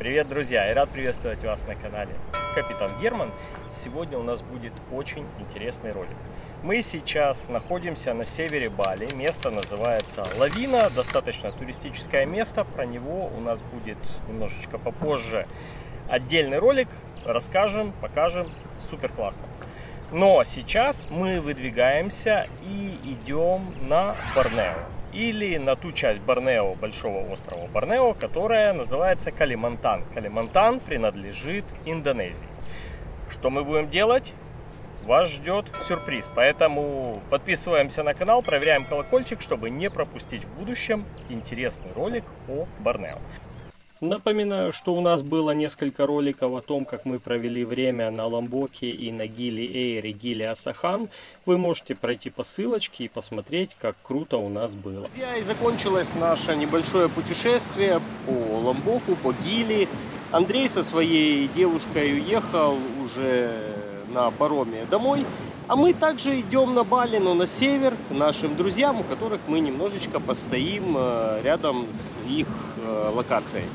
Привет, друзья! Я рад приветствовать вас на канале Капитан Герман. Сегодня у нас будет очень интересный ролик. Мы сейчас находимся на севере Бали. Место называется Лавина. Достаточно туристическое место. Про него у нас будет немножечко попозже отдельный ролик. Расскажем, покажем. Супер классно. Но сейчас мы выдвигаемся и идем на Борнео или на ту часть Борнео, большого острова Борнео, которая называется Калимантан. Калимантан принадлежит Индонезии. Что мы будем делать? Вас ждет сюрприз, поэтому подписываемся на канал, проверяем колокольчик, чтобы не пропустить в будущем интересный ролик о Борнео. Напоминаю, что у нас было несколько роликов о том, как мы провели время на Ламбоке и на Гили Эйр и Гили Асахан. Вы можете пройти по ссылочке и посмотреть, как круто у нас было. И закончилось наше небольшое путешествие по Ламбоку, по Гили. Андрей со своей девушкой уехал уже на пароме домой. А мы также идем на Бали, но на север, к нашим друзьям, у которых мы немножечко постоим э, рядом с их э, локацией.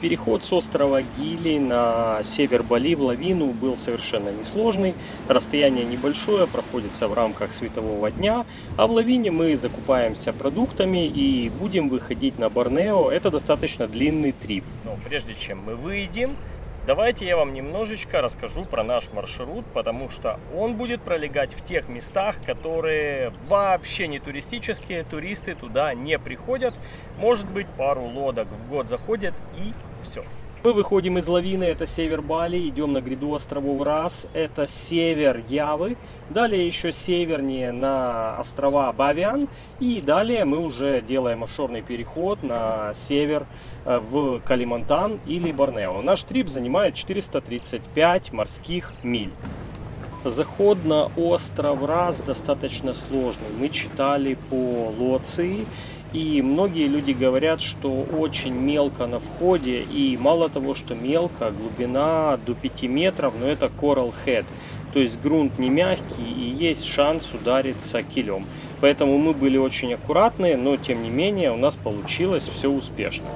Переход с острова Гили на север Бали в лавину был совершенно несложный. Расстояние небольшое, проходится в рамках светового дня. А в лавине мы закупаемся продуктами и будем выходить на Борнео. Это достаточно длинный трип. Но прежде чем мы выйдем, Давайте я вам немножечко расскажу про наш маршрут, потому что он будет пролегать в тех местах, которые вообще не туристические, туристы туда не приходят. Может быть пару лодок в год заходят и все. Мы выходим из лавины, это север Бали, идем на гряду островов Рас, это север Явы, далее еще севернее на острова Бавиан, и далее мы уже делаем офшорный переход на север э, в Калимантан или Борнео. Наш трип занимает 435 морских миль. Заход на остров Раз достаточно сложный. Мы читали по Лоции, и многие люди говорят, что очень мелко на входе, и мало того, что мелко, глубина до 5 метров, но это Coral Head. То есть грунт не мягкий и есть шанс удариться килем. Поэтому мы были очень аккуратны, но тем не менее у нас получилось все успешно.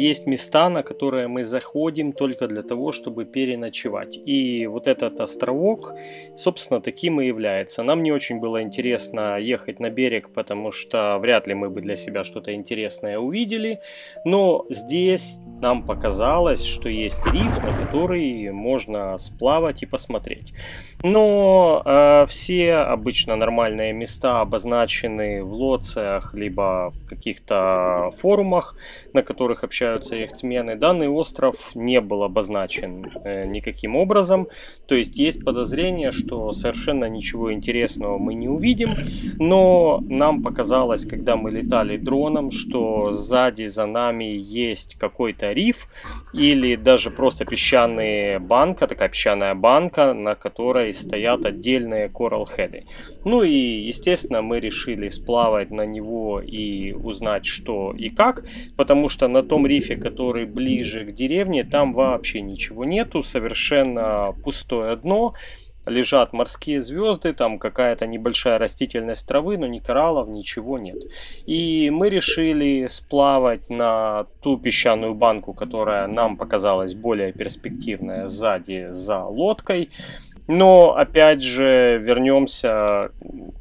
Есть места, на которые мы заходим только для того, чтобы переночевать. И вот этот островок, собственно, таким и является. Нам не очень было интересно ехать на берег, потому что вряд ли мы бы для себя что-то интересное увидели. Но здесь нам показалось, что есть риф, на который можно сплавать и посмотреть. Но э, все обычно нормальные места обозначены в лоциях, либо в каких-то форумах, на которых общаются яхтсмены. Данный остров не был обозначен э, никаким образом. То есть есть подозрение, что совершенно ничего интересного мы не увидим. Но нам показалось, когда мы летали дроном, что сзади за нами есть какой-то риф или даже просто песчаная банка, такая песчаная банка, на которой стоят отдельные head. Ну и, естественно, мы решили сплавать на него и узнать, что и как, потому что на том рифе, который ближе к деревне, там вообще ничего нету, совершенно пустое дно, лежат морские звезды, там какая-то небольшая растительность травы, но ни кораллов, ничего нет. И мы решили сплавать на ту песчаную банку, которая нам показалась более перспективная сзади за лодкой. Но опять же вернемся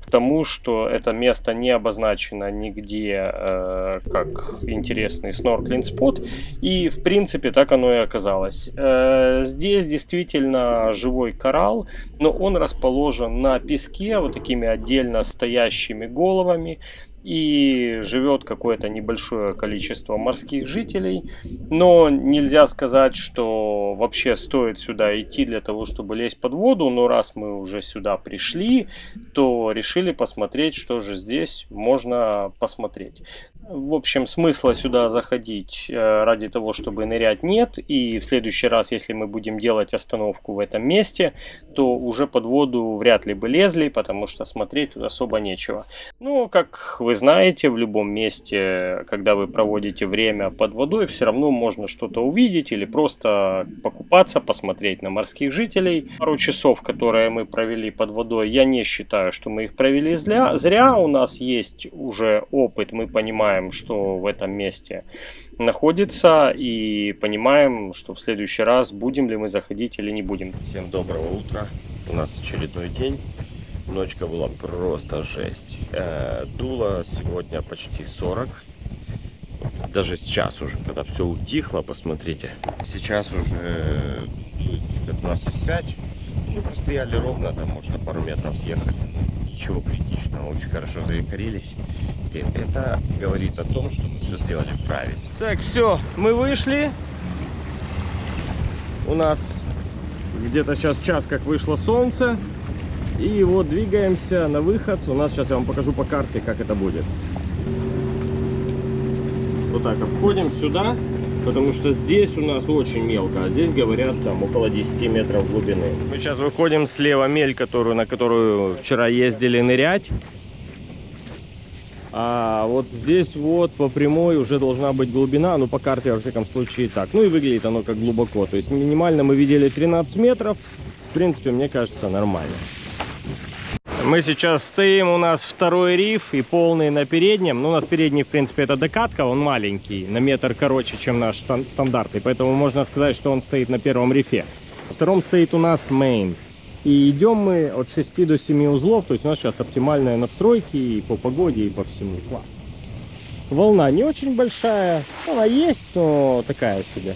к тому, что это место не обозначено нигде э, как интересный снорклинг спот. И в принципе так оно и оказалось. Э, здесь действительно живой коралл, но он расположен на песке вот такими отдельно стоящими головами и живет какое-то небольшое количество морских жителей, но нельзя сказать, что вообще стоит сюда идти для того, чтобы лезть под воду, но раз мы уже сюда пришли, то решили посмотреть, что же здесь можно посмотреть. В общем, смысла сюда заходить э, ради того, чтобы нырять нет. И в следующий раз, если мы будем делать остановку в этом месте, то уже под воду вряд ли бы лезли, потому что смотреть тут особо нечего. Ну, как вы знаете, в любом месте, когда вы проводите время под водой, все равно можно что-то увидеть или просто покупаться, посмотреть на морских жителей. Пару часов, которые мы провели под водой, я не считаю, что мы их провели зря. Зря у нас есть уже опыт, мы понимаем, знаем, что в этом месте находится и понимаем, что в следующий раз будем ли мы заходить или не будем. Всем доброго утра. У нас очередной день. Ночка была просто жесть. Э, дуло сегодня почти 40. Вот даже сейчас уже, когда все утихло, посмотрите. Сейчас уже 15.5. Мы простояли ровно, там можно пару метров съехали ничего критичного, очень хорошо заикарились. И это говорит о том, что мы все сделали правильно. Так, все, мы вышли. У нас где-то сейчас час, как вышло солнце. И вот двигаемся на выход. У нас сейчас я вам покажу по карте, как это будет. Вот так обходим сюда потому что здесь у нас очень мелко, а здесь говорят там около 10 метров глубины. Мы сейчас выходим слева мель, которую, на которую вчера ездили нырять. А вот здесь вот по прямой уже должна быть глубина, ну по карте во всяком случае так. Ну и выглядит оно как глубоко, то есть минимально мы видели 13 метров, в принципе мне кажется нормально. Мы сейчас стоим, у нас второй риф и полный на переднем. Ну, у нас передний, в принципе, это докатка, он маленький, на метр короче, чем наш стандартный. Поэтому можно сказать, что он стоит на первом рифе. На втором стоит у нас main. И идем мы от 6 до 7 узлов, то есть у нас сейчас оптимальные настройки и по погоде, и по всему. Класс. Волна не очень большая, она есть, но такая себе.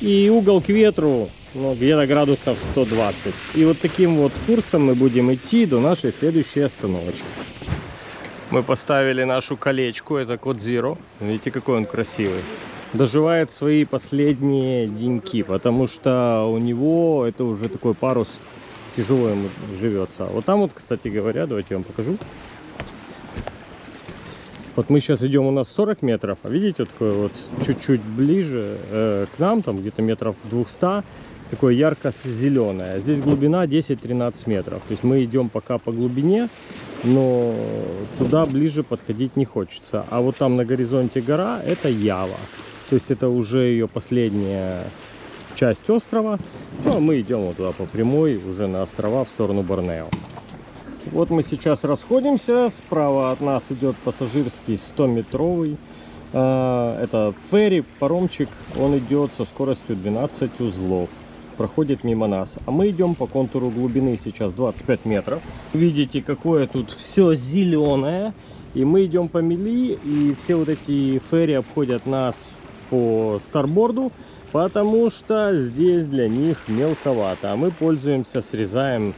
И угол к ветру ну, где-то градусов 120. И вот таким вот курсом мы будем идти до нашей следующей остановочки. Мы поставили нашу колечку, это код Zero. Видите, какой он красивый. Доживает свои последние деньки, потому что у него это уже такой парус тяжело ему живется. Вот там вот, кстати говоря, давайте я вам покажу. Вот мы сейчас идем, у нас 40 метров, а видите, такой вот чуть-чуть ближе э, к нам, там где-то метров 200, такое ярко-зеленое. Здесь глубина 10-13 метров. То есть мы идем пока по глубине, но туда ближе подходить не хочется. А вот там на горизонте гора это Ява. То есть это уже ее последняя часть острова. Ну, а мы идем вот туда по прямой, уже на острова в сторону Борнео. Вот мы сейчас расходимся. Справа от нас идет пассажирский 100-метровый. А, это ферри, паромчик. Он идет со скоростью 12 узлов проходит мимо нас. А мы идем по контуру глубины сейчас 25 метров. Видите, какое тут все зеленое. И мы идем по мели, и все вот эти ферри обходят нас по старборду, потому что здесь для них мелковато. А мы пользуемся, срезаем.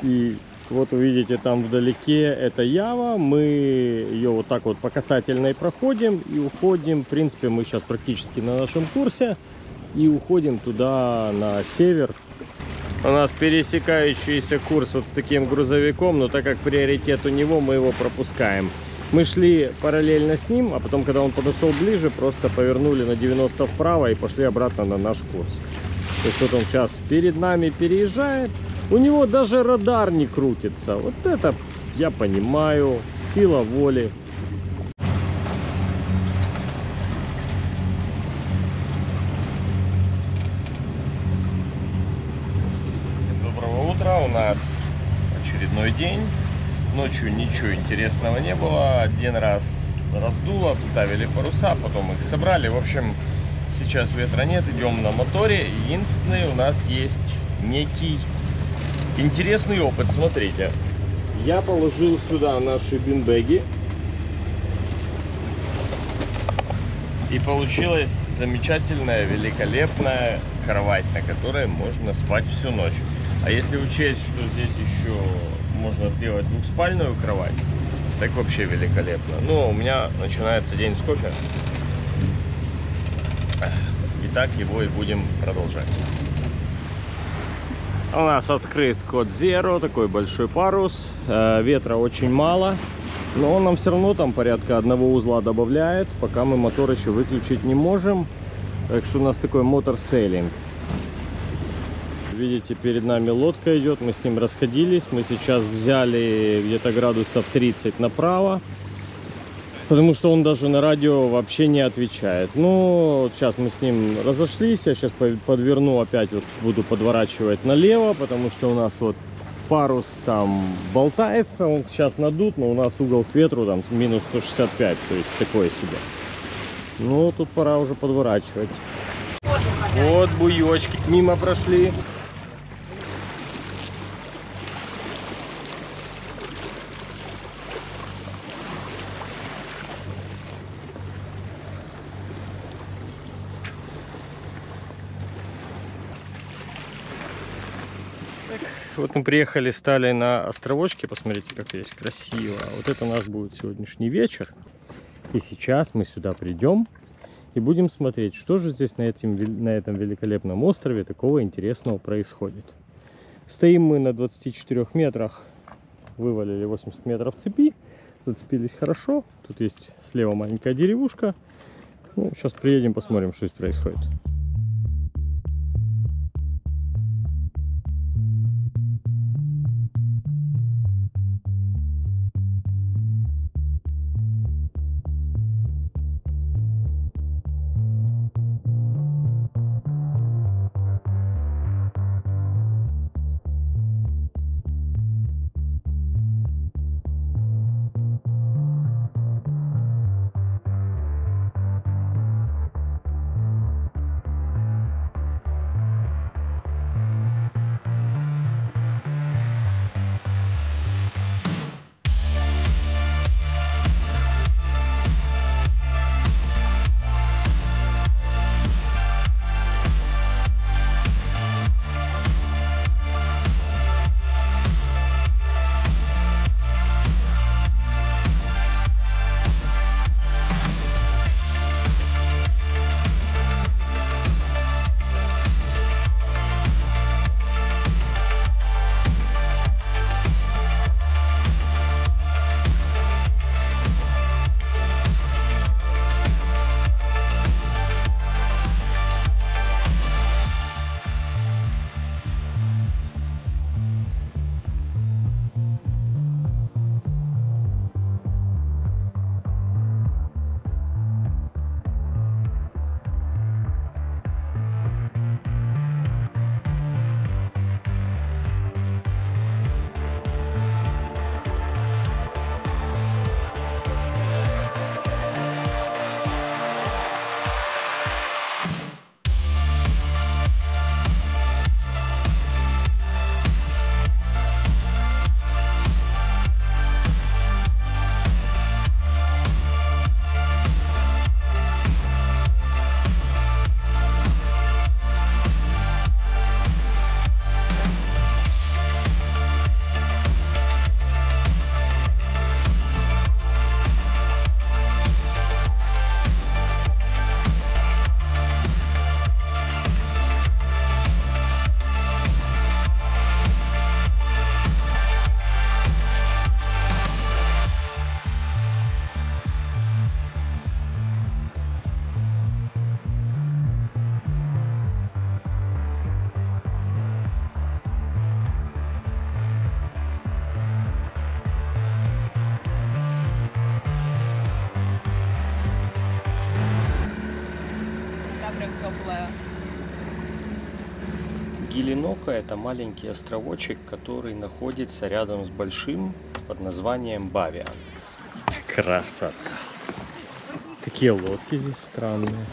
И вот увидите там вдалеке это Ява. Мы ее вот так вот по касательной проходим и уходим. В принципе, мы сейчас практически на нашем курсе и уходим туда на север. У нас пересекающийся курс вот с таким грузовиком, но так как приоритет у него, мы его пропускаем. Мы шли параллельно с ним, а потом, когда он подошел ближе, просто повернули на 90 вправо и пошли обратно на наш курс. То есть вот он сейчас перед нами переезжает. У него даже радар не крутится. Вот это я понимаю. Сила воли. у нас очередной день. Ночью ничего интересного не было. Один раз раздуло, обставили паруса, потом их собрали. В общем, сейчас ветра нет, идем на моторе. Единственный у нас есть некий интересный опыт. Смотрите, я положил сюда наши бинбеги. И получилась замечательная, великолепная кровать, на которой можно спать всю ночь. А если учесть, что здесь еще можно сделать двухспальную кровать, так вообще великолепно. Ну, у меня начинается день с кофе. Итак, его и будем продолжать. У нас открыт код Zero, такой большой парус. Э, ветра очень мало, но он нам все равно там порядка одного узла добавляет, пока мы мотор еще выключить не можем. Так что у нас такой мотор сейлинг. Видите, перед нами лодка идет, мы с ним расходились. Мы сейчас взяли где-то градусов 30 направо, потому что он даже на радио вообще не отвечает. Ну, вот сейчас мы с ним разошлись, я сейчас подверну опять, вот буду подворачивать налево, потому что у нас вот парус там болтается, он сейчас надут, но у нас угол к ветру там минус 165, то есть такое себе. Ну, тут пора уже подворачивать. Вот буечки мимо прошли. Вот мы приехали, стали на островочке. Посмотрите, как здесь красиво. Вот это наш будет сегодняшний вечер. И сейчас мы сюда придем и будем смотреть, что же здесь на, этим, на этом великолепном острове такого интересного происходит. Стоим мы на 24 метрах, вывалили 80 метров цепи, зацепились хорошо. Тут есть слева маленькая деревушка. Ну, сейчас приедем, посмотрим, что здесь происходит. Гелинока – это маленький островочек, который находится рядом с большим под названием Бавиан. Красота! Какие лодки здесь странные.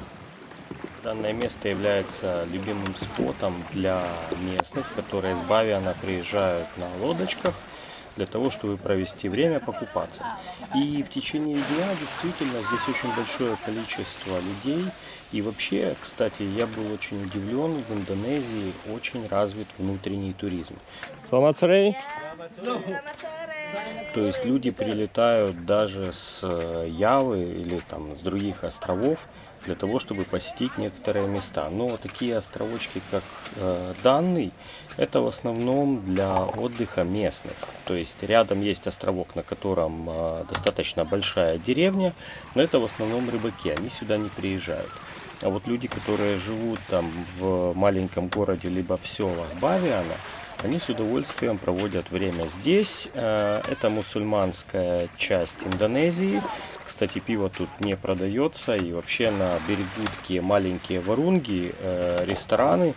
Данное место является любимым спотом для местных, которые с Бавиана приезжают на лодочках для того, чтобы провести время, покупаться. И в течение дня действительно здесь очень большое количество людей. И вообще, кстати, я был очень удивлен, в Индонезии очень развит внутренний туризм. Саламат то есть люди прилетают даже с э, Явы или там с других островов для того, чтобы посетить некоторые места. Но такие островочки, как э, данный, это в основном для отдыха местных. То есть рядом есть островок, на котором э, достаточно большая деревня, но это в основном рыбаки, они сюда не приезжают. А вот люди, которые живут там в маленьком городе, либо в селах Бавиана, они с удовольствием проводят время здесь. Э, это мусульманская часть Индонезии. Кстати, пиво тут не продается. И вообще на берегу такие маленькие варунги, э, рестораны.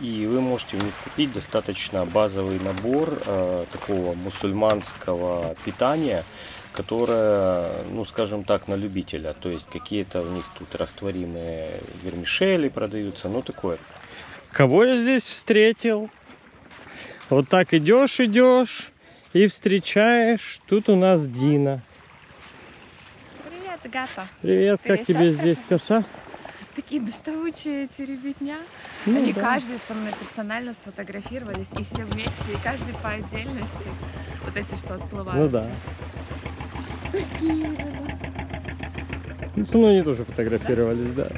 И вы можете у них купить достаточно базовый набор э, такого мусульманского питания, которое, ну скажем так, на любителя. То есть какие-то у них тут растворимые вермишели продаются, ну такое. Кого я здесь встретил? Вот так идешь, идешь и встречаешь. Тут у нас Дина. Привет. Привет, как Привет. тебе здесь коса? Такие доставучие эти ребятня. Ну Они да. каждый со мной персонально сфотографировались, и все вместе, и каждый по отдельности. Вот эти, что отплывают Ну да. сейчас. Такие, да. Ну, Со мной они тоже фотографировались, да.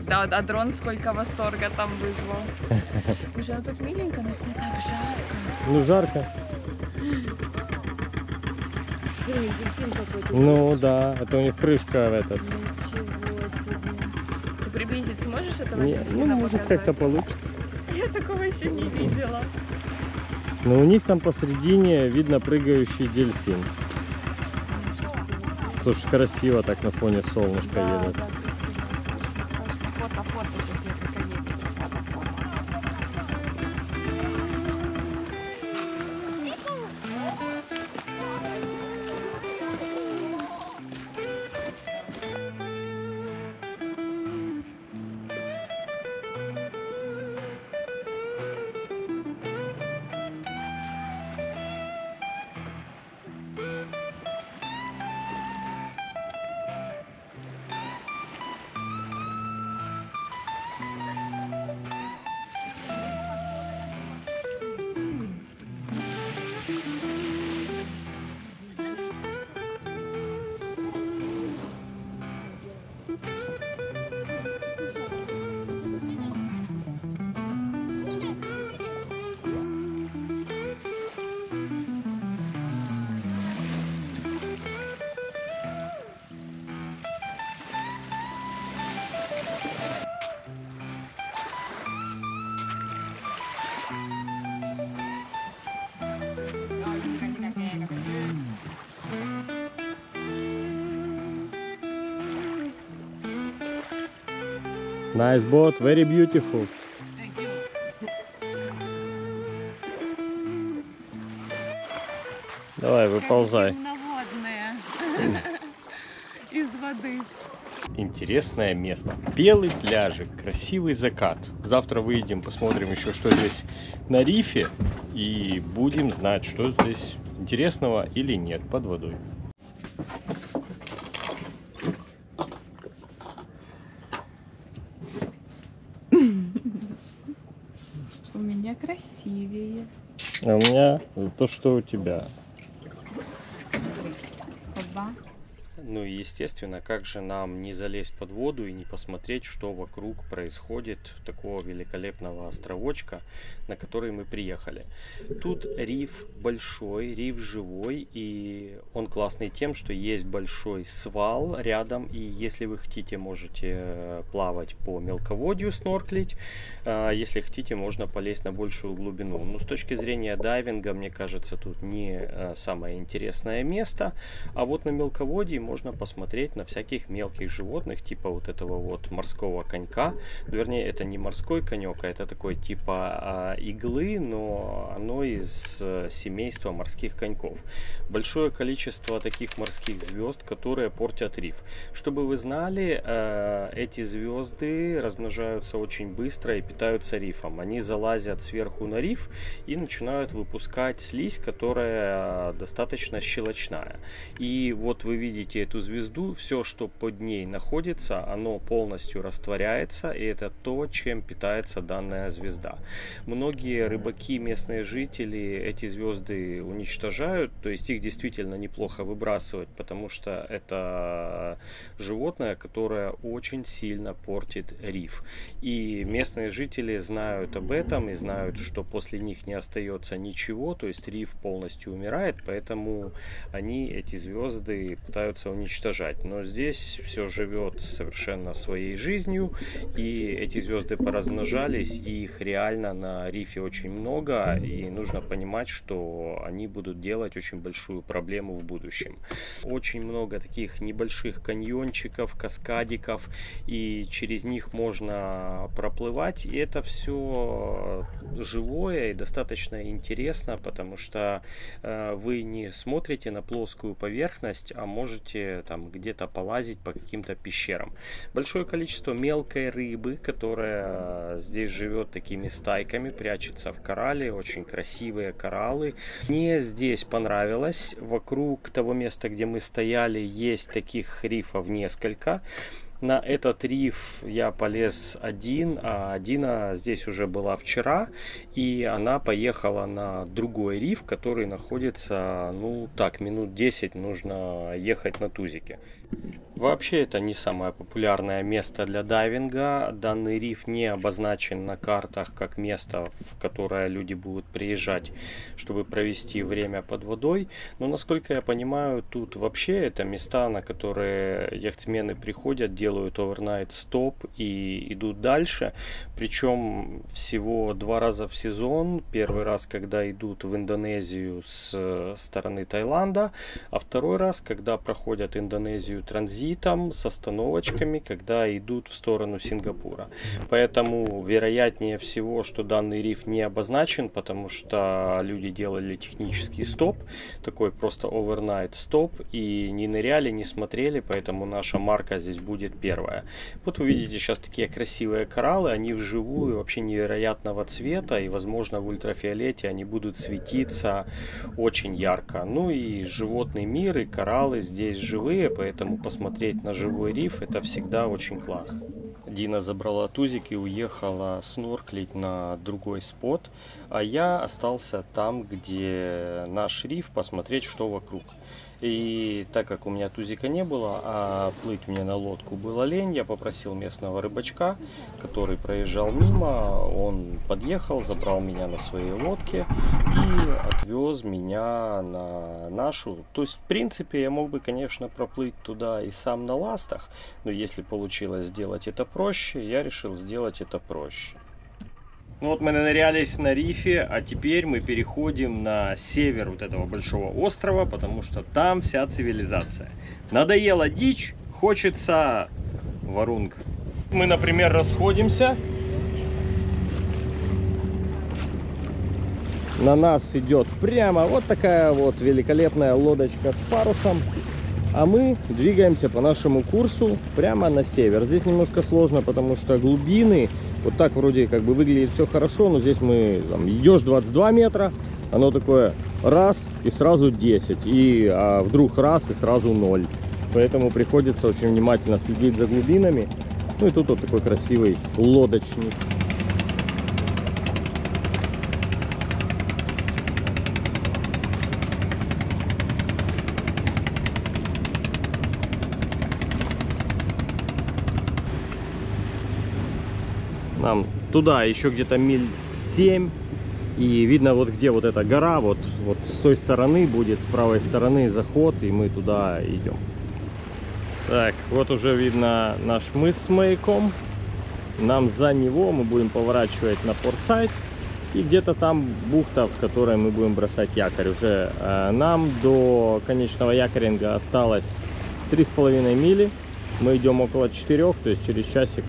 Да, а дрон сколько восторга там вызвал. Слушай, ну тут миленько, но так жарко. Ну жарко. Где у них дельфин какой-то? Ну да, это у них крышка в этот. Ничего себе. Ты приблизить сможешь этого Не, ну может как-то получится. Я такого еще не видела. Но у них там посередине видно прыгающий дельфин. Слушай, красиво так на фоне солнышка Да, едет. да, Nice boat, very beautiful. Давай, выползай. Из воды. Интересное место. Белый пляжик, красивый закат. Завтра выйдем, посмотрим еще, что здесь на рифе. И будем знать, что здесь интересного или нет под водой. У меня красивее. А у меня то, что у тебя. Ну и естественно, как же нам не залезть под воду и не посмотреть, что вокруг происходит такого великолепного островочка, на который мы приехали. Тут риф большой, риф живой, и он классный тем, что есть большой свал рядом, и если вы хотите, можете э, плавать по мелководью, снорклить, а если хотите, можно полезть на большую глубину. Но с точки зрения дайвинга, мне кажется, тут не э, самое интересное место, а вот на мелководье можно посмотреть на всяких мелких животных, типа вот этого вот морского конька. Вернее, это не морской конек, а это такой типа а, иглы, но оно из а, семейства морских коньков. Большое количество таких морских звезд, которые портят риф. Чтобы вы знали, а, эти звезды размножаются очень быстро и питаются рифом. Они залазят сверху на риф и начинают выпускать слизь, которая достаточно щелочная. И вот вы видите эту звезду, все, что под ней находится, оно полностью растворяется, и это то, чем питается данная звезда. Многие рыбаки, местные жители эти звезды уничтожают, то есть их действительно неплохо выбрасывать, потому что это животное, которое очень сильно портит риф. И местные жители знают об этом и знают, что после них не остается ничего, то есть риф полностью умирает, поэтому они эти звезды пытаются уничтожать. Но здесь все живет совершенно своей жизнью, и эти звезды поразмножались, и их реально на рифе очень много, и нужно понимать, что они будут делать очень большую проблему в будущем. Очень много таких небольших каньончиков, каскадиков, и через них можно проплывать, и это все живое и достаточно интересно, потому что э, вы не смотрите на плоскую поверхность, а можете там где-то полазить по каким-то пещерам. Большое количество мелкой рыбы, которая здесь живет такими стайками, прячется в коралле, очень красивые кораллы. Мне здесь понравилось. Вокруг того места, где мы стояли, есть таких рифов несколько. На этот риф я полез один, а Дина здесь уже была вчера, и она поехала на другой риф, который находится, ну так, минут 10 нужно ехать на Тузике. Вообще это не самое популярное место для дайвинга. Данный риф не обозначен на картах как место, в которое люди будут приезжать, чтобы провести время под водой. Но насколько я понимаю, тут вообще это места, на которые яхтсмены приходят, делают overnight стоп и идут дальше. Причем всего два раза в сезон. Первый раз, когда идут в Индонезию с стороны Таиланда, а второй раз, когда проходят Индонезию транзит транзитом, с остановочками, когда идут в сторону Сингапура. Поэтому вероятнее всего, что данный риф не обозначен, потому что люди делали технический стоп, такой просто overnight стоп, и не ныряли, не смотрели, поэтому наша марка здесь будет первая. Вот вы видите сейчас такие красивые кораллы, они вживую вообще невероятного цвета, и возможно в ультрафиолете они будут светиться очень ярко. Ну и животный мир и кораллы здесь живые, поэтому посмотреть на живой риф, это всегда очень классно. Дина забрала тузик и уехала снорклить на другой спот, а я остался там, где наш риф, посмотреть, что вокруг. И так как у меня тузика не было, а плыть мне на лодку было лень, я попросил местного рыбачка, который проезжал мимо, он подъехал, забрал меня на своей лодке и отвез меня на нашу. То есть, в принципе, я мог бы, конечно, проплыть туда и сам на ластах, но если получилось сделать это проще, я решил сделать это проще. Ну вот мы нырялись на рифе, а теперь мы переходим на север вот этого большого острова, потому что там вся цивилизация. Надоела дичь, хочется варунг. Мы, например, расходимся. На нас идет прямо вот такая вот великолепная лодочка с парусом. А мы двигаемся по нашему курсу прямо на север. Здесь немножко сложно, потому что глубины, вот так вроде как бы выглядит все хорошо, но здесь мы там, идешь 22 метра, оно такое раз и сразу 10, и а вдруг раз и сразу 0. Поэтому приходится очень внимательно следить за глубинами. Ну и тут вот такой красивый лодочник. нам туда еще где-то миль 7 и видно вот где вот эта гора вот вот с той стороны будет с правой стороны заход и мы туда идем так вот уже видно наш мыс с маяком. Нам за него мы будем поворачивать на портсайд. И где-то там бухта в которой мы будем бросать якорь. Уже э, нам до конечного якоринга осталось три с половиной мили. Мы идем около четырех, то есть через часик,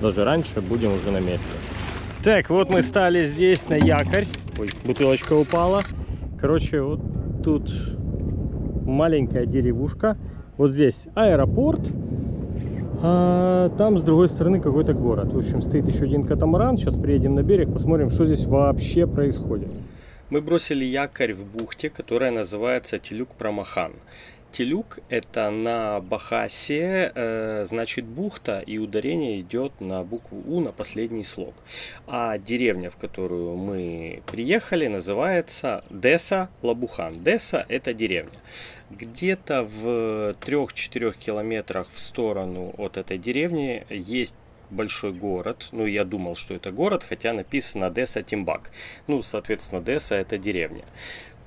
даже раньше, будем уже на месте. Так, вот мы стали здесь на якорь. Ой, бутылочка упала. Короче, вот тут маленькая деревушка. Вот здесь аэропорт. А там с другой стороны какой-то город. В общем, стоит еще один катамаран. Сейчас приедем на берег, посмотрим, что здесь вообще происходит. Мы бросили якорь в бухте, которая называется Телюк-Прамахан. Телюк это на Бахасе, э, значит бухта, и ударение идет на букву У на последний слог. А деревня, в которую мы приехали, называется Деса Лабухан. Деса это деревня. Где-то в 3-4 километрах в сторону от этой деревни есть большой город. Ну, я думал, что это город, хотя написано Деса Тимбак. Ну, соответственно, Деса это деревня.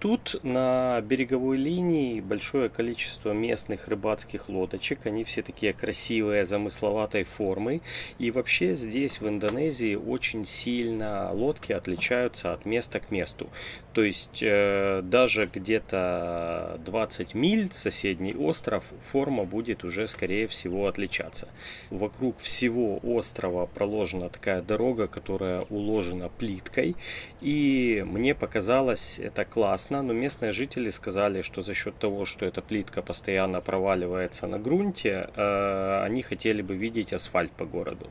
Тут на береговой линии большое количество местных рыбацких лодочек. Они все такие красивые, замысловатой формы. И вообще здесь, в Индонезии, очень сильно лодки отличаются от места к месту. То есть э, даже где-то 20 миль соседний остров форма будет уже скорее всего отличаться. Вокруг всего острова проложена такая дорога, которая уложена плиткой. И мне показалось это классно, но местные жители сказали, что за счет того, что эта плитка постоянно проваливается на грунте, э, они хотели бы видеть асфальт по городу.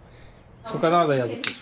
Сколько надо, я запишу.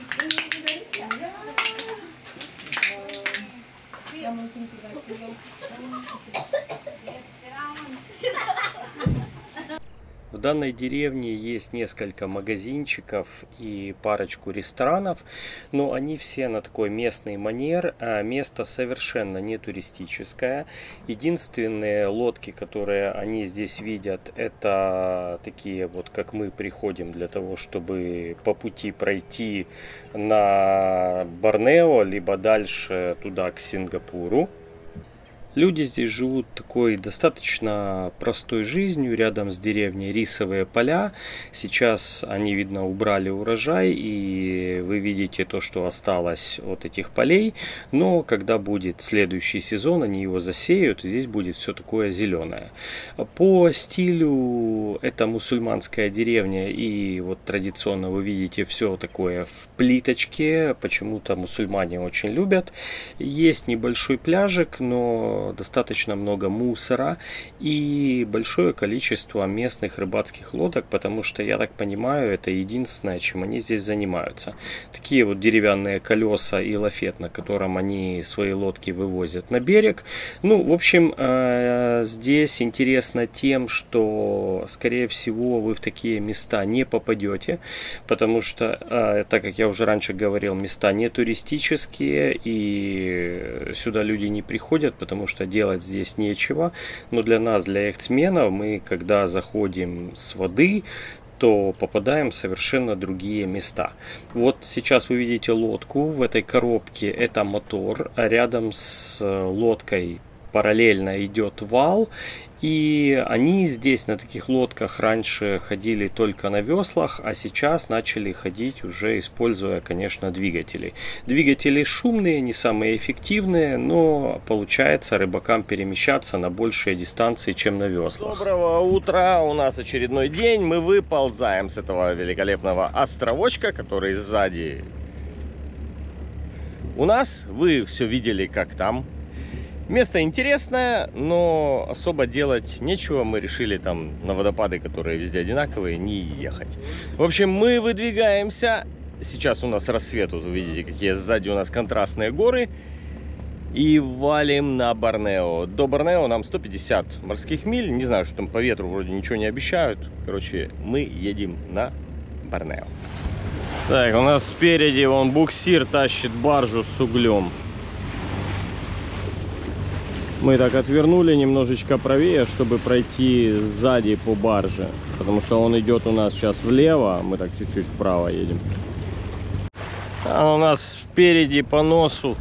В данной деревне есть несколько магазинчиков и парочку ресторанов, но они все на такой местный манер. А место совершенно не туристическое. Единственные лодки, которые они здесь видят, это такие вот, как мы приходим для того, чтобы по пути пройти на Борнео, либо дальше туда, к Сингапуру. Люди здесь живут такой достаточно простой жизнью, рядом с деревней рисовые поля. Сейчас они, видно, убрали урожай, и вы видите то, что осталось от этих полей. Но когда будет следующий сезон, они его засеют, здесь будет все такое зеленое. По стилю это мусульманская деревня, и вот традиционно вы видите все такое в плиточке. Почему-то мусульмане очень любят. Есть небольшой пляжик, но достаточно много мусора и большое количество местных рыбацких лодок, потому что, я так понимаю, это единственное, чем они здесь занимаются. Такие вот деревянные колеса и лафет, на котором они свои лодки вывозят на берег. Ну, в общем, э, здесь интересно тем, что, скорее всего, вы в такие места не попадете, потому что, э, так как я уже раньше говорил, места не туристические, и сюда люди не приходят, потому что делать здесь нечего. Но для нас, для яхтсменов, мы когда заходим с воды, то попадаем в совершенно другие места. Вот сейчас вы видите лодку, в этой коробке это мотор, а рядом с лодкой параллельно идет вал, и они здесь на таких лодках раньше ходили только на веслах, а сейчас начали ходить уже используя, конечно, двигатели. Двигатели шумные, не самые эффективные, но получается рыбакам перемещаться на большие дистанции, чем на веслах. Доброго утра! У нас очередной день. Мы выползаем с этого великолепного островочка, который сзади у нас. Вы все видели, как там Место интересное, но особо делать нечего. Мы решили там на водопады, которые везде одинаковые, не ехать. В общем, мы выдвигаемся. Сейчас у нас рассвет, вот вы видите, какие сзади у нас контрастные горы. И валим на Борнео. До Борнео нам 150 морских миль. Не знаю, что там по ветру вроде ничего не обещают. Короче, мы едем на Борнео. Так, у нас спереди вон буксир тащит баржу с углем. Мы так отвернули немножечко правее, чтобы пройти сзади по барже. Потому что он идет у нас сейчас влево, а мы так чуть-чуть вправо едем. А у нас спереди по носу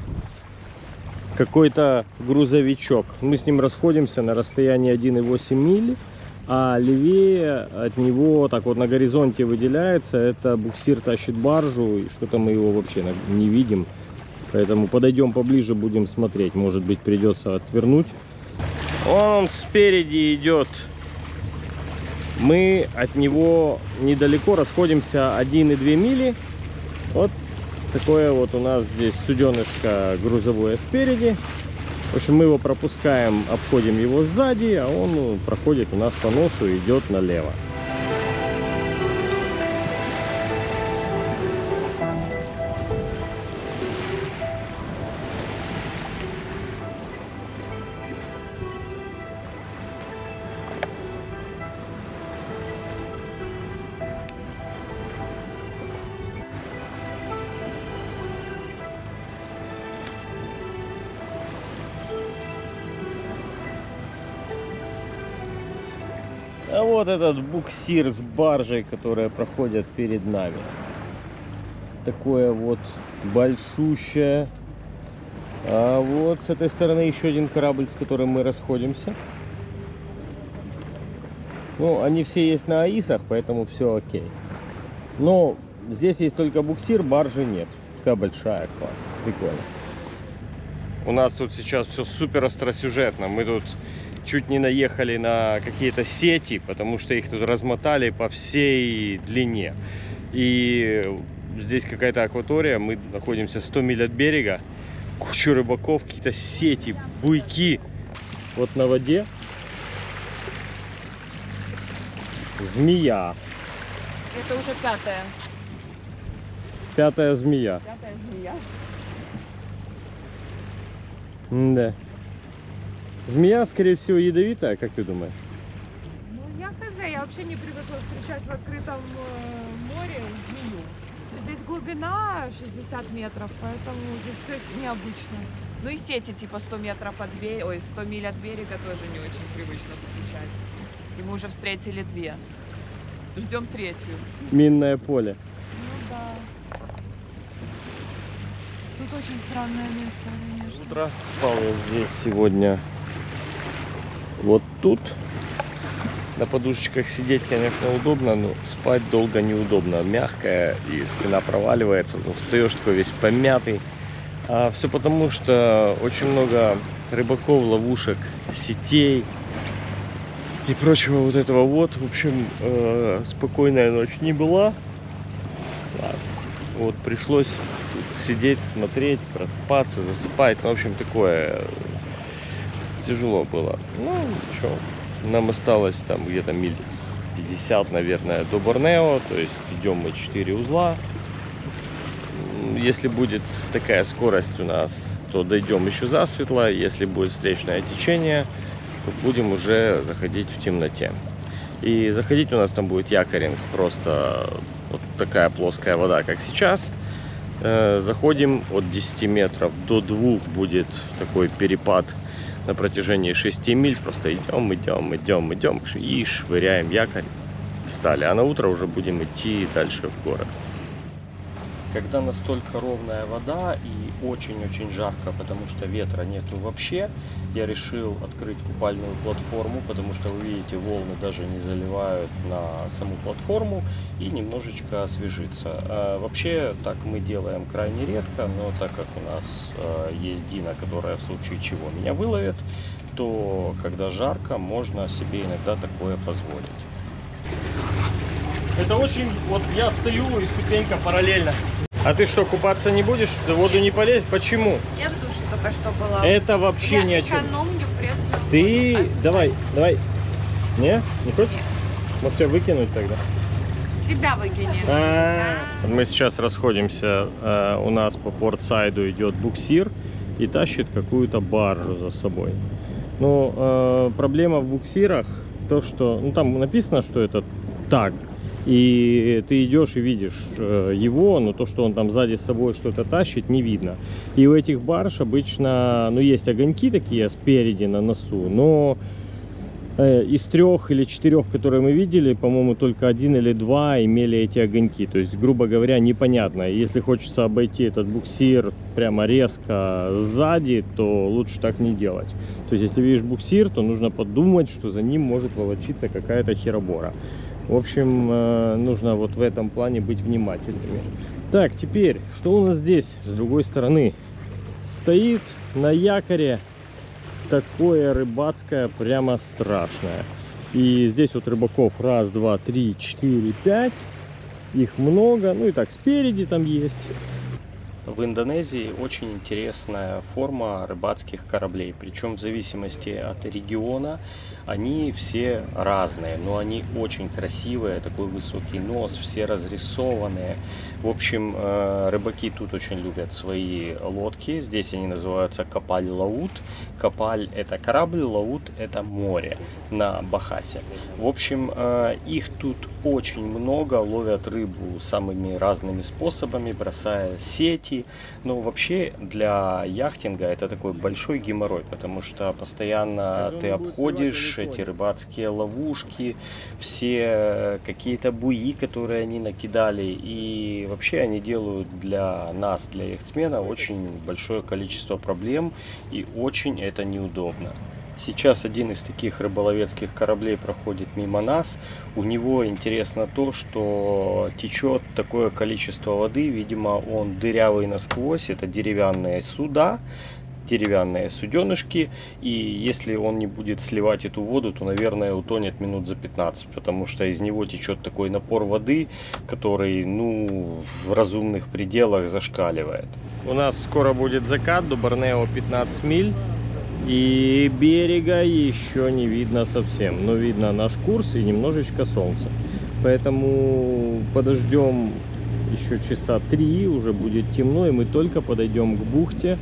какой-то грузовичок. Мы с ним расходимся на расстоянии 1,8 мили. А левее от него, так вот на горизонте выделяется, это буксир тащит баржу. И что-то мы его вообще не видим. Поэтому подойдем поближе, будем смотреть. Может быть придется отвернуть. Он спереди идет Мы от него недалеко расходимся 1,2 мили. Вот такое вот у нас здесь суденышко грузовое спереди. В общем, мы его пропускаем, обходим его сзади, а он ну, проходит у нас по носу и идет налево. Вот этот буксир с баржей, которая проходит перед нами. Такое вот большущее. А вот с этой стороны еще один корабль, с которым мы расходимся. Ну, они все есть на АИСах, поэтому все окей. Но здесь есть только буксир, баржи нет. Такая большая, класс, прикольно. У нас тут сейчас все супер остросюжетно. Мы тут чуть не наехали на какие-то сети, потому что их тут размотали по всей длине. И здесь какая-то акватория, мы находимся 100 миль от берега, кучу рыбаков, какие-то сети, буйки. Вот на воде змея, Это уже пятая. пятая змея. Пятая змея. Да. Змея, скорее всего, ядовитая, как ты думаешь? Ну, я хз, я вообще не привыкла встречать в открытом э, море змею. Здесь глубина 60 метров, поэтому здесь все необычно. Ну и сети типа 100 метров от берега, ой, 100 миль от берега тоже не очень привычно встречать. И мы уже встретили две. Ждем третью. Минное поле. Ну да. Тут очень странное место, конечно. Утро. Спал я здесь сегодня вот тут. На подушечках сидеть, конечно, удобно, но спать долго неудобно. Мягкая и спина проваливается, ну, встаешь такой весь помятый. А все потому, что очень много рыбаков, ловушек, сетей и прочего вот этого вот. В общем, э, спокойная ночь не была. Вот пришлось тут сидеть, смотреть, просыпаться, засыпать. Ну, в общем, такое тяжело было. Ну, ничего. Нам осталось там где-то миль 50, наверное, до Борнео. То есть идем мы 4 узла. Если будет такая скорость у нас, то дойдем еще засветло. Если будет встречное течение, то будем уже заходить в темноте. И заходить у нас там будет якоринг, просто вот такая плоская вода, как сейчас. Э, Заходим от 10 метров до 2 будет такой перепад на протяжении 6 миль. Просто идем, идем, идем, идем и швыряем якорь. Стали. А на утро уже будем идти дальше в город. Когда настолько ровная вода и очень-очень жарко, потому что ветра нету вообще, я решил открыть купальную платформу, потому что вы видите, волны даже не заливают на саму платформу и немножечко освежиться. А вообще так мы делаем крайне редко, но так как у нас э, есть Дина, которая в случае чего меня выловит, то когда жарко, можно себе иногда такое позволить. Это очень, вот я стою и ступенька параллельно. А ты что, купаться не будешь? В воду не полезть? Почему? Я в душе только что была. Это вообще я ни о чем. экономлю пресную Ты воду. давай, давай. Не? Не хочешь? Может тебя выкинуть тогда? Себя выкини. А. Мы сейчас расходимся. э, У нас по портсайду идет буксир и тащит какую-то баржу за собой. Ну, э, проблема в буксирах то, что ну, там написано, что это так. И ты идешь и видишь э, его, но то, что он там сзади с собой что-то тащит, не видно. И у этих барж обычно, ну, есть огоньки такие спереди на носу, но э, из трех или четырех, которые мы видели, по-моему, только один или два имели эти огоньки. То есть, грубо говоря, непонятно. Если хочется обойти этот буксир прямо резко сзади, то лучше так не делать. То есть, если видишь буксир, то нужно подумать, что за ним может волочиться какая-то херобора. В общем, э, нужно вот в этом плане быть внимательными. Так, теперь, что у нас здесь с другой стороны? Стоит на якоре такое рыбацкое прямо страшное. И здесь вот рыбаков раз, два, три, четыре, пять. Их много. Ну и так спереди там есть. В Индонезии очень интересная форма рыбацких кораблей. Причем в зависимости от региона они все разные, но они очень красивые. Такой высокий нос, все разрисованные. В общем, э, рыбаки тут очень любят свои лодки. Здесь они называются капаль-лаут. Капаль это корабль, лаут это море на Бахасе. В общем, э, их тут очень много. Ловят рыбу самыми разными способами, бросая сети, но вообще для яхтинга это такой большой геморрой, потому что постоянно ты обходишь эти рыбацкие ловушки, все какие-то буи, которые они накидали. И вообще они делают для нас, для яхтсмена, очень большое количество проблем и очень это неудобно. Сейчас один из таких рыболовецких кораблей проходит мимо нас. У него интересно то, что течет такое количество воды. Видимо, он дырявый насквозь. Это деревянные суда, деревянные суденышки. И если он не будет сливать эту воду, то, наверное, утонет минут за 15. Потому что из него течет такой напор воды, который, ну, в разумных пределах зашкаливает. У нас скоро будет закат до Борнео 15 миль. И берега еще не видно совсем. Но видно наш курс и немножечко солнца. Поэтому подождем еще часа три, уже будет темно, и мы только подойдем к бухте.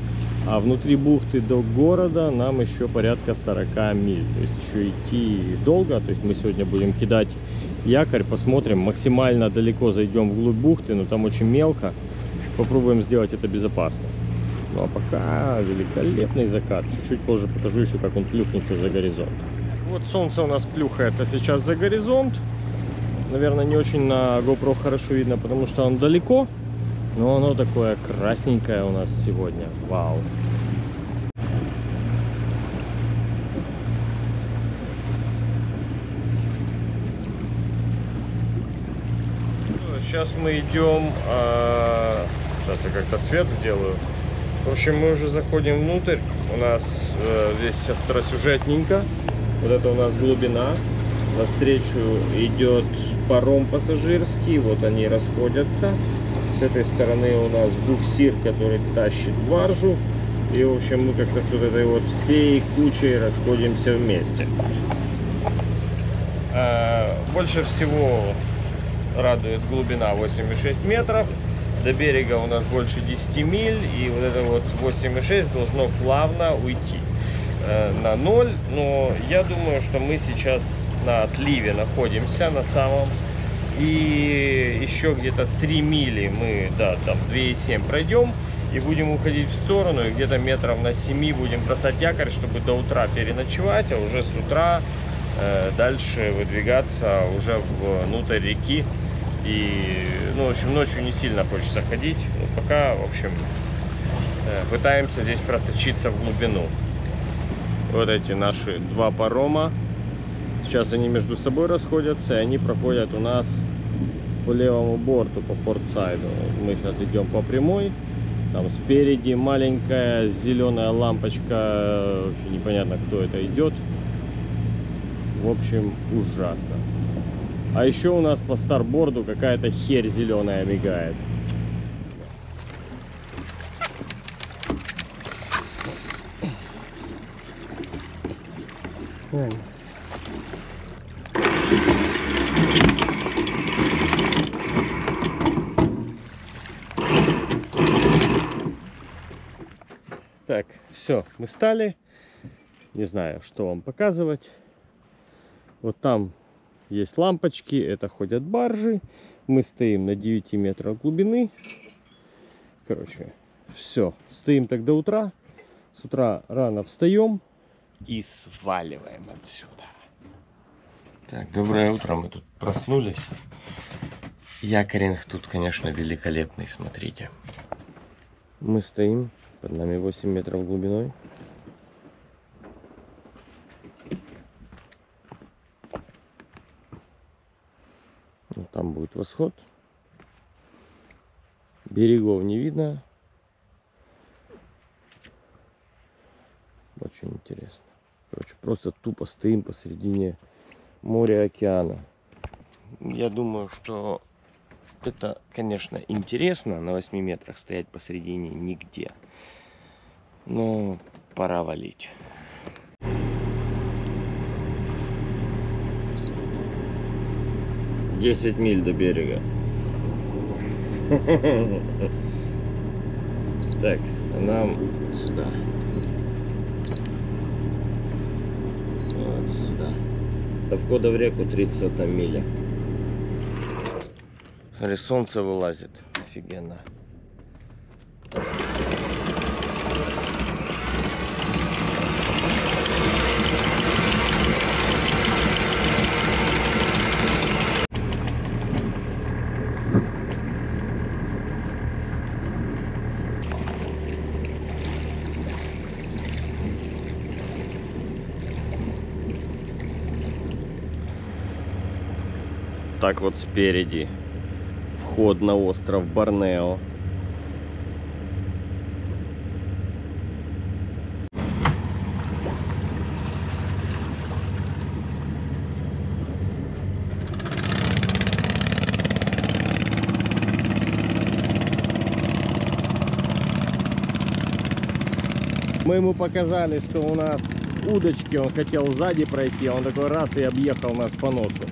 А внутри бухты до города нам еще порядка 40 миль. То есть еще идти долго. То есть мы сегодня будем кидать якорь, посмотрим. Максимально далеко зайдем вглубь бухты, но там очень мелко. Попробуем сделать это безопасно. Ну а пока великолепный закат. Чуть-чуть позже покажу еще, как он плюхнется за горизонт. Вот солнце у нас плюхается сейчас за горизонт. Наверное, не очень на GoPro хорошо видно, потому что он далеко. Но оно такое красненькое у нас сегодня. Вау. Сейчас мы идем... А... Сейчас я как-то свет сделаю. В общем, мы уже заходим внутрь. У нас э, здесь остросюжетненько. Вот это у нас глубина. Навстречу идет паром пассажирский. Вот они расходятся. С этой стороны у нас буксир, который тащит баржу. И, в общем, мы как-то с вот этой вот всей кучей расходимся вместе. А, больше всего радует глубина 8,6 метров. До берега у нас больше 10 миль, и вот это вот 8,6 должно плавно уйти э, на ноль. Но я думаю, что мы сейчас на отливе находимся на самом. И еще где-то 3 мили мы, да, там 2,7 пройдем. И будем уходить в сторону, и где-то метров на 7 будем бросать якорь, чтобы до утра переночевать, а уже с утра э, дальше выдвигаться уже внутрь реки и, ну, в общем, ночью не сильно хочется ходить. Но пока, в общем, э, пытаемся здесь просочиться в глубину. Вот эти наши два парома. Сейчас они между собой расходятся, и они проходят у нас по левому борту, по портсайду. Мы сейчас идем по прямой. Там спереди маленькая зеленая лампочка. Вообще непонятно, кто это идет. В общем, ужасно. А еще у нас по старборду какая-то херь зеленая мигает. Так, все, мы стали. Не знаю, что вам показывать. Вот там есть лампочки, это ходят баржи. Мы стоим на 9 метрах глубины. Короче, все. Стоим так до утра. С утра рано встаем и сваливаем отсюда. Так, доброе утро. Мы тут проснулись. Якоринг тут, конечно, великолепный, смотрите. Мы стоим, под нами 8 метров глубиной. Там будет восход. Берегов не видно. Очень интересно. Короче, просто тупо стоим посередине моря океана. Я думаю, что это, конечно, интересно на 8 метрах стоять посередине нигде. Но пора валить. Десять миль до берега. Так, нам сюда. Вот сюда. До входа в реку 31 миля. Смотри, солнце вылазит. Офигенно. Так вот спереди вход на остров Борнео. Мы ему показали, что у нас удочки, он хотел сзади пройти, а он такой раз и объехал нас по носу.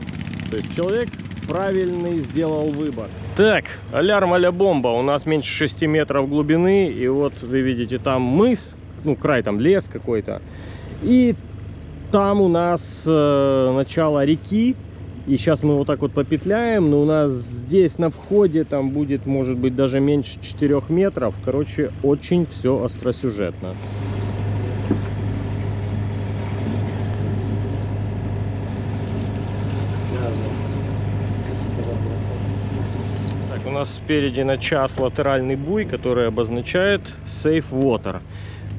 То есть человек правильный сделал выбор. Так, алярм а бомба. У нас меньше 6 метров глубины. И вот вы видите там мыс, ну край там лес какой-то. И там у нас э, начало реки. И сейчас мы вот так вот попетляем. Но у нас здесь на входе там будет, может быть, даже меньше 4 метров. Короче, очень все остросюжетно. Так, у нас спереди на час латеральный буй, который обозначает Safe Water.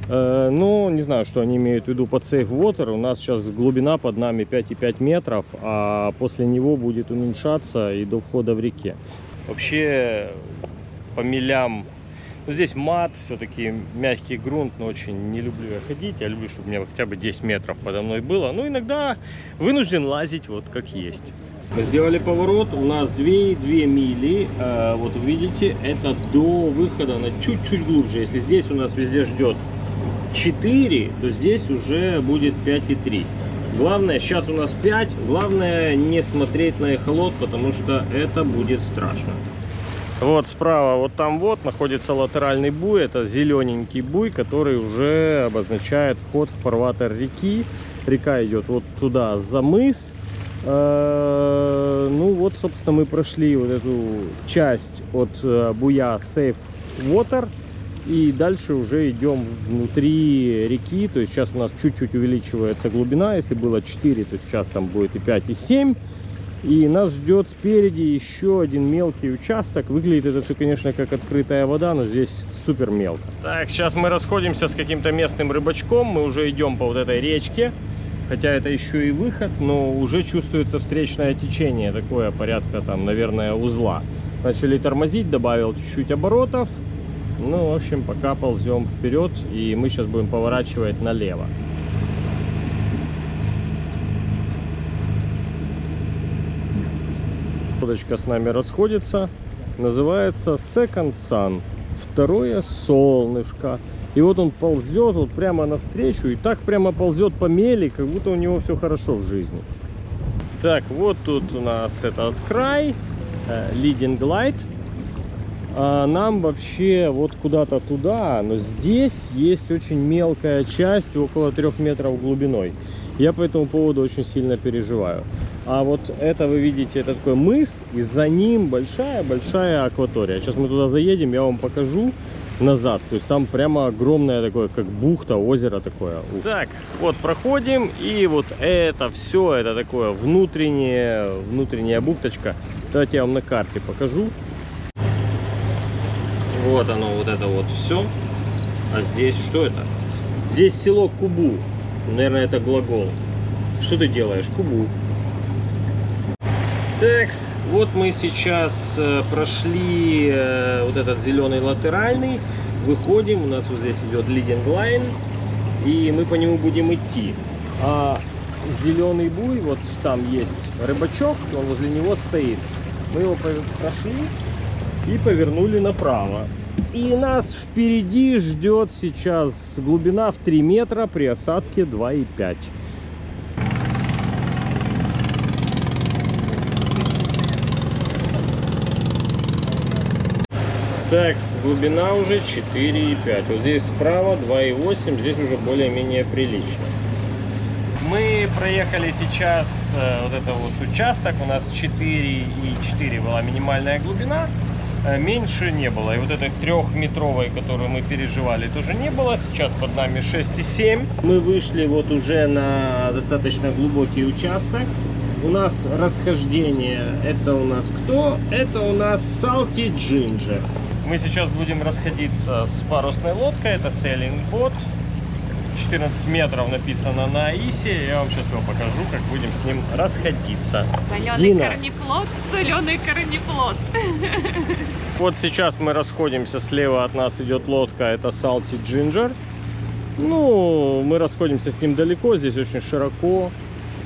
Э, ну, не знаю, что они имеют в виду под Safe Water. У нас сейчас глубина под нами 5,5 метров, а после него будет уменьшаться и до входа в реке. Вообще, по милям ну, здесь мат, все-таки мягкий грунт, но очень не люблю я ходить. Я люблю, чтобы у меня хотя бы 10 метров подо мной было. Но иногда вынужден лазить вот как есть. Сделали поворот, у нас 2, 2 мили, э, вот видите, это до выхода на чуть-чуть глубже. Если здесь у нас везде ждет 4, то здесь уже будет 5,3. Главное, сейчас у нас 5, главное не смотреть на эхолот, потому что это будет страшно. Вот справа, вот там вот находится латеральный буй. Это зелененький буй, который уже обозначает вход в фарватер реки. Река идет вот туда за мыс. Э, ну вот, собственно, мы прошли вот эту часть от э, буя Safe Water. И дальше уже идем внутри реки. То есть сейчас у нас чуть-чуть увеличивается глубина. Если было 4, то сейчас там будет и 5, и 7. И нас ждет спереди еще один мелкий участок. Выглядит это все, конечно, как открытая вода, но здесь супер мелко. Так, сейчас мы расходимся с каким-то местным рыбачком. Мы уже идем по вот этой речке. Хотя это еще и выход, но уже чувствуется встречное течение. Такое порядка там, наверное, узла. Начали тормозить, добавил чуть-чуть оборотов. Ну, в общем, пока ползем вперед. И мы сейчас будем поворачивать налево. Лодочка с нами расходится. Называется Second Sun. Второе солнышко. И вот он ползет вот прямо навстречу. И так прямо ползет по мели, как будто у него все хорошо в жизни. Так, вот тут у нас этот край. Э, Leading Light. А нам вообще вот куда-то туда, но здесь есть очень мелкая часть, около трех метров глубиной. Я по этому поводу очень сильно переживаю. А вот это вы видите, это такой мыс, и за ним большая-большая акватория. Сейчас мы туда заедем, я вам покажу назад. То есть там прямо огромное такое, как бухта, озеро такое. Так, вот проходим, и вот это все, это такое внутреннее, внутренняя бухточка. Давайте я вам на карте покажу. Вот оно, вот это вот все. А здесь что это? Здесь село Кубу. Наверное, это глагол. Что ты делаешь? Кубу. Так, вот мы сейчас э, прошли э, вот этот зеленый латеральный. Выходим, у нас вот здесь идет leading line. И мы по нему будем идти. А зеленый буй, вот там есть рыбачок, он возле него стоит. Мы его прошли и повернули направо. И нас впереди ждет сейчас глубина в 3 метра при осадке 2,5. Так, глубина уже 4,5. Вот здесь справа 2,8, здесь уже более-менее прилично. Мы проехали сейчас э, вот это вот участок, у нас 4,4 была минимальная глубина, э, меньше не было. И вот этой трехметровой, которую мы переживали, тоже не было. Сейчас под нами 6,7. Мы вышли вот уже на достаточно глубокий участок. У нас расхождение, это у нас кто? Это у нас Salty Ginger. Мы сейчас будем расходиться с парусной лодкой, это Sailing Boat. 14 метров написано на ИСе. Я вам сейчас его покажу, как будем с ним расходиться. Соленый Дина. корнеплод, соленый корнеплод. Вот сейчас мы расходимся. Слева от нас идет лодка, это Salty Ginger. Ну, мы расходимся с ним далеко, здесь очень широко.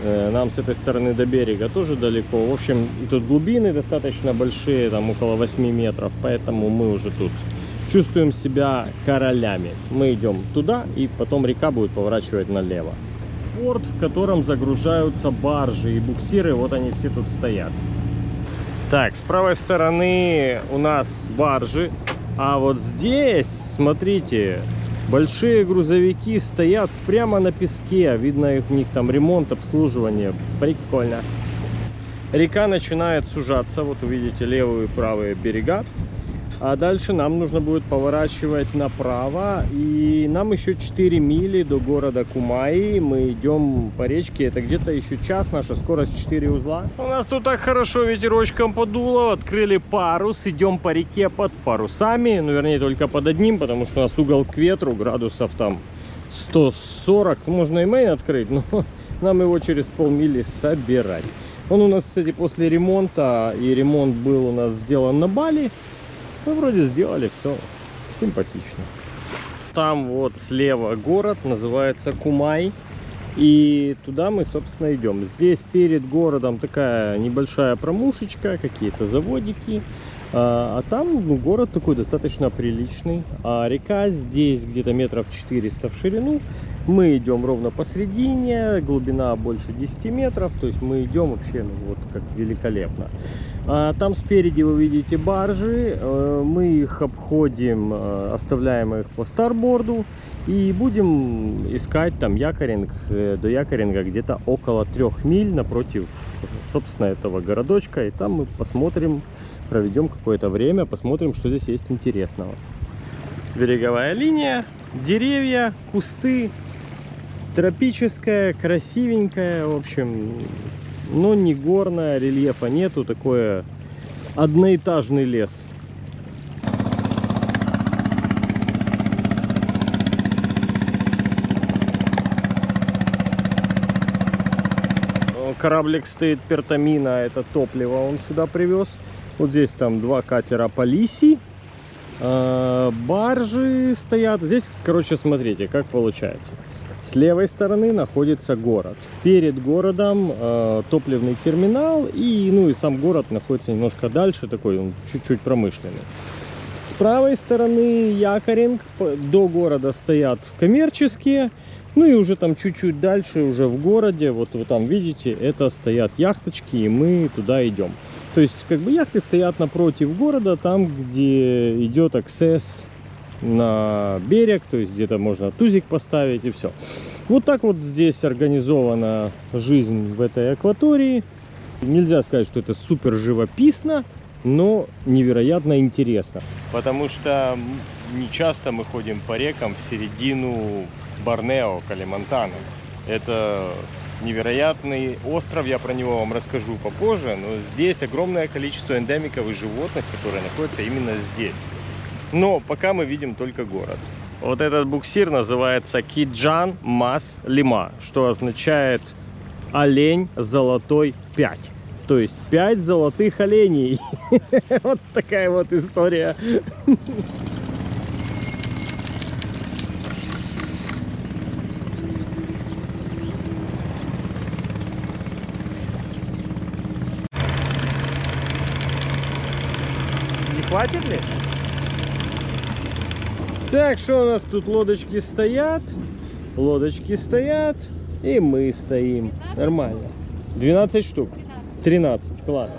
Э, Нам с этой стороны до берега тоже далеко. В общем, и тут глубины достаточно большие, там около 8 метров, поэтому мы уже тут чувствуем себя королями. Мы идем туда, и потом река будет поворачивать налево. Порт, в котором загружаются баржи и буксиры, вот они все тут стоят. Так, с правой стороны у нас баржи, а вот здесь, смотрите, большие грузовики стоят прямо на песке. Видно, у них там ремонт, обслуживание. Прикольно. Река начинает сужаться, вот увидите левые и правые берега. А дальше нам нужно будет поворачивать направо. И нам еще 4 мили до города Кумаи. Мы идем по речке. Это где-то еще час. Наша скорость 4 узла. У нас тут так хорошо ветерочком подуло. Открыли парус. Идем по реке под парусами. Ну, вернее, только под одним, потому что у нас угол к ветру градусов там 140. Можно и мейн открыть, но нам его через полмили собирать. Он у нас, кстати, после ремонта, и ремонт был у нас сделан на Бали. Мы вроде сделали все симпатично. Там вот слева город, называется Кумай. И туда мы, собственно, идем. Здесь перед городом такая небольшая промушечка, какие-то заводики. А, а там ну, город такой достаточно приличный. А река здесь где-то метров 400 в ширину. Мы идем ровно посередине, глубина больше 10 метров. То есть мы идем вообще ну, вот как великолепно. А, там спереди вы видите баржи. Э, Мы их обходим, э, оставляем их по старборду. И будем искать там якоринг. Э, До якоринга где-то около трех миль напротив, собственно, этого городочка. И там мы посмотрим, проведем какое-то время, посмотрим, что здесь есть интересного. Береговая линия, деревья, кусты, тропическая, красивенькая, в общем, но не горная, рельефа нету, такое одноэтажный лес. Кораблик стоит Пертамина, это топливо он сюда привез. Вот здесь там два катера Полиси. Э, Баржи стоят. Здесь, короче, смотрите, как получается. С левой стороны находится город. Перед городом э, топливный терминал. И, ну, и сам город находится немножко дальше, такой он чуть-чуть промышленный. С правой стороны якоринг. До города стоят коммерческие. Ну и уже там чуть-чуть дальше, уже в городе, вот вы там видите, это стоят яхточки, и мы туда идем. То есть, как бы яхты стоят напротив города, там, где идет аксесс на берег, то есть где-то можно тузик поставить и все. Вот так вот здесь организована жизнь в этой акватории. Нельзя сказать, что это супер живописно, но невероятно интересно. Потому что не часто мы ходим по рекам в середину Борнео, Калимантана. Это невероятный остров, я про него вам расскажу попозже, но здесь огромное количество эндемиков и животных, которые находятся именно здесь. Но пока мы видим только город. Вот этот буксир называется Киджан Мас Лима, что означает олень золотой 5. То есть 5 золотых оленей. Вот такая вот история. Хватит ли? Так, что у нас тут лодочки стоят? Лодочки стоят, и мы стоим. Нормально. 12 штук. 13, класс.